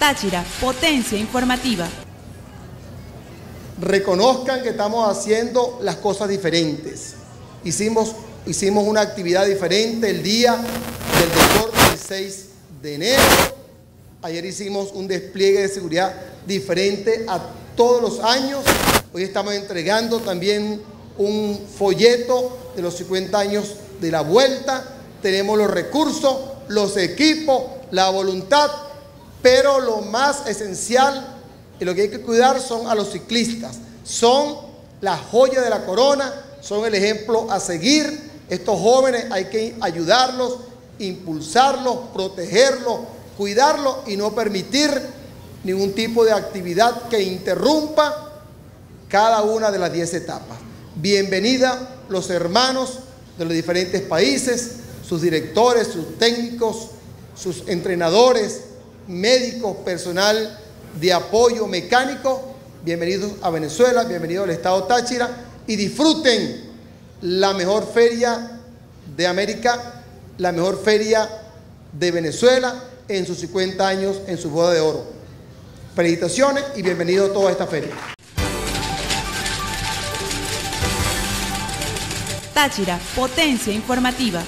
Táchira, potencia informativa. Reconozcan que estamos haciendo las cosas diferentes. Hicimos, hicimos una actividad diferente el día del deporte el 6 de enero. Ayer hicimos un despliegue de seguridad diferente a todos los años. Hoy estamos entregando también un folleto de los 50 años de la vuelta. Tenemos los recursos, los equipos, la voluntad, pero lo más esencial y lo que hay que cuidar son a los ciclistas. Son la joya de la corona, son el ejemplo a seguir. Estos jóvenes hay que ayudarlos, impulsarlos, protegerlos, cuidarlos y no permitir ningún tipo de actividad que interrumpa cada una de las 10 etapas. Bienvenida los hermanos de los diferentes países, sus directores, sus técnicos, sus entrenadores, médicos, personal de apoyo mecánico. Bienvenidos a Venezuela, bienvenidos al Estado Táchira y disfruten la mejor feria de América, la mejor feria de Venezuela en sus 50 años, en su boda de oro. Felicitaciones y bienvenidos a toda esta feria. Táchira, potencia informativa.